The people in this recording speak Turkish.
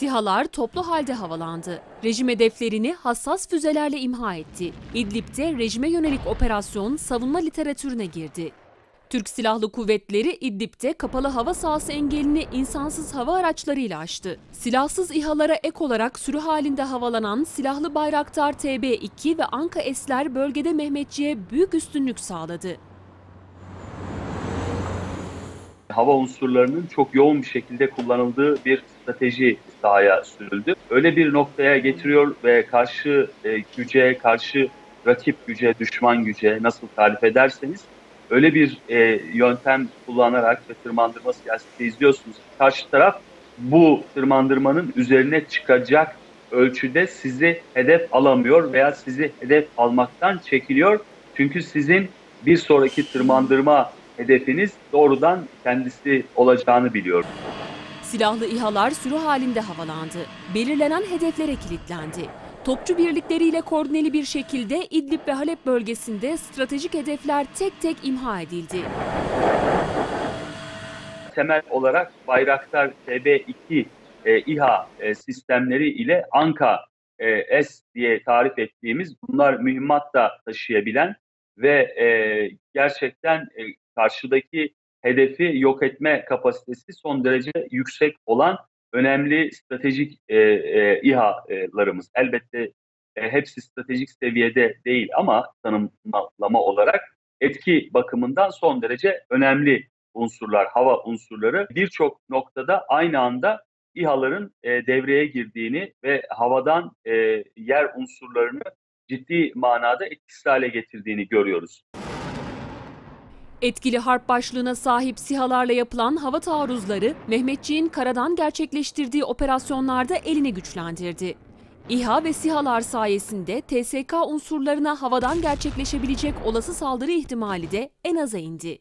SİHA'lar toplu halde havalandı. Rejim hedeflerini hassas füzelerle imha etti. İdlib'de rejime yönelik operasyon savunma literatürüne girdi. Türk Silahlı Kuvvetleri İdlib'de kapalı hava sahası engelini insansız hava araçlarıyla aştı. Silahsız İHA'lara ek olarak sürü halinde havalanan silahlı Bayraktar TB2 ve Anka S'ler bölgede Mehmetçi'ye büyük üstünlük sağladı. Hava unsurlarının çok yoğun bir şekilde kullanıldığı bir strateji sahaya sürüldü. Öyle bir noktaya getiriyor ve karşı e, güce, karşı rakip güce, düşman güce nasıl tarif ederseniz öyle bir e, yöntem kullanarak ve tırmandırma siyaseti izliyorsunuz. Karşı taraf bu tırmandırmanın üzerine çıkacak ölçüde sizi hedef alamıyor veya sizi hedef almaktan çekiliyor. Çünkü sizin bir sonraki tırmandırma hedefiniz doğrudan kendisi olacağını biliyor. Silahlı İHA'lar sürü halinde havalandı. Belirlenen hedeflere kilitlendi. Topçu birlikleriyle koordineli bir şekilde İdlib ve Halep bölgesinde stratejik hedefler tek tek imha edildi. Temel olarak Bayraktar TB2 e, İHA e, sistemleri ile Anka e, S diye tarif ettiğimiz bunlar mühimmat da taşıyabilen ve e, gerçekten e, karşıdaki hedefi yok etme kapasitesi son derece yüksek olan önemli stratejik e, e, İHA'larımız. Elbette e, hepsi stratejik seviyede değil ama tanımlama olarak etki bakımından son derece önemli unsurlar, hava unsurları birçok noktada aynı anda İHA'ların e, devreye girdiğini ve havadan e, yer unsurlarını ciddi manada etkisiz hale getirdiğini görüyoruz. Etkili harp başlığına sahip SİHA'larla yapılan hava taarruzları Mehmetçiğin karadan gerçekleştirdiği operasyonlarda elini güçlendirdi. İHA ve SİHA'lar sayesinde TSK unsurlarına havadan gerçekleşebilecek olası saldırı ihtimali de en aza indi.